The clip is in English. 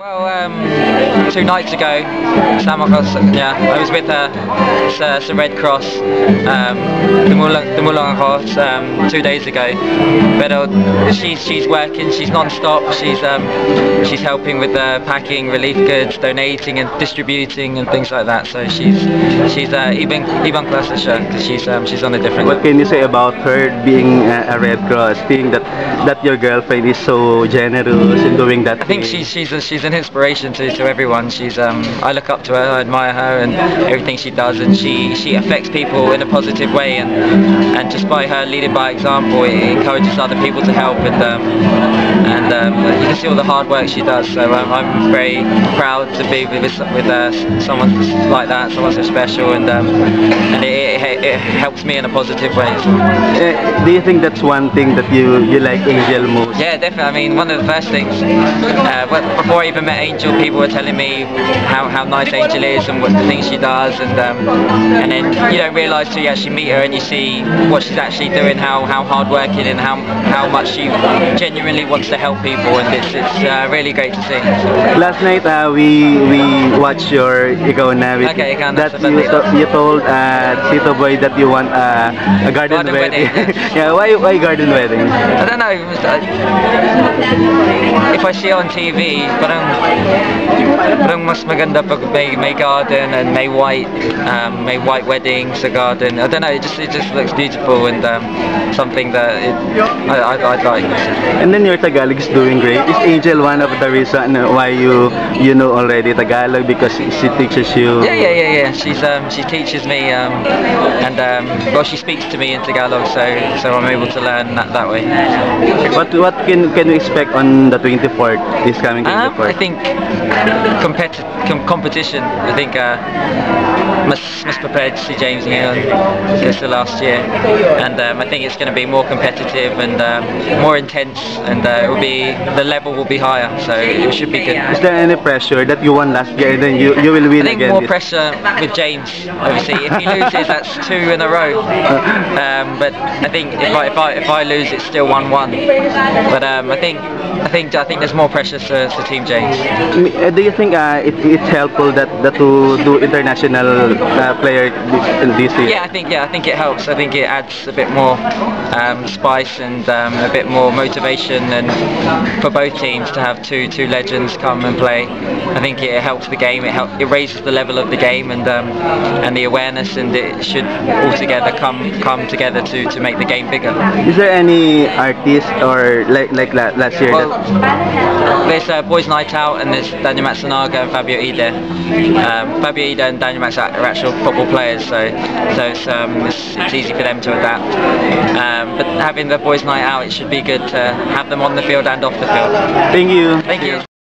Well, um, two nights ago, Samakos, yeah, I was with her, uh, the Red Cross, um, Tumulong Tumulong ako, um, two days ago. But uh, she's she's working, she's non-stop, she's um, she's helping with the packing, relief goods, donating and distributing and things like that. So she's she's uh, even even closer she's um, she's on a different. What can you say about her being a, a Red Cross, seeing that that your girlfriend is so generous in doing that? I think she's she's a, she's an inspiration to, to everyone. She's um, I look up to her, I admire her and everything she does, and she, she affects people in a positive way. And and just by her leading by example, it encourages other people to help. And um, and see all the hard work she does. So um, I'm very proud to be with with uh, someone like that, someone so special, and um, and it, it, it helps me in a positive way. Uh, do you think that's one thing that you you like Angel most? Yeah, definitely. I mean, one of the first things, uh, before I even met Angel, people were telling me how, how nice Angel is and what the things she does, and um, and then you don't realise till you actually meet her and you see what she's actually doing, how, how hardworking and how how much she genuinely wants to help people, and it's it's uh, really great to see. Last night uh, we we watched your Ikaw Na with Okay, Ikaw Na that you, to, you told uh, Tito Boy that you want uh, a garden, Garden wedding. wedding, yeah, why why garden wedding? I don't know. uh, If I see it on TV, parang mas maganda pag may, may garden and may white um, may white wedding sa garden. I don't know. It just it just looks beautiful and um, something that it, I, I I'd like. And then your Tagalog is doing great. Is Angel one of the reason why you you know already Tagalog because she teaches you? Yeah, yeah, yeah, yeah. She's um, she teaches me um, and um, well, she speaks to me in Tagalog, so so I'm able to learn that that way. What what can can we expect on the 24th? This coming Um, I think competi- com- competition. I think uh, must mas prepared to see James ngayon since the last year, and um, I think it's going to be more competitive and um, more intense, and uh, it will be the level will be higher, so it should be good. Is there any pressure that you won last year and then you you will win I think again? more this- pressure with James. Obviously, if he loses, that's two in a row. Um, but I think if I if I if I lose, it's still one-one. But um, I think I think I think there's more pressure to, to Team James. Uh, Do you think uh, it, it's helpful that, that to do international uh, player this year? Yeah, I think yeah, I think it helps. I think it adds a bit more um, spice and um, a bit more motivation, and for both teams to have two two legends come and play, I think it helps the game. It help, it raises the level of the game and um, and the awareness, and it should all together come come together to, to make the game bigger. Is there any artist or like like last year Well, there's uh, Boys Night Out and there's Daniel Matsunaga Fabio Ide. Um, Fabio Ide and Daniel Max are actual football players, so so it's, um, it's, it's easy for them to adapt. Um, but having the Boys Night Out, it should be good to have them on the field and off the field. Thank you. Thank you.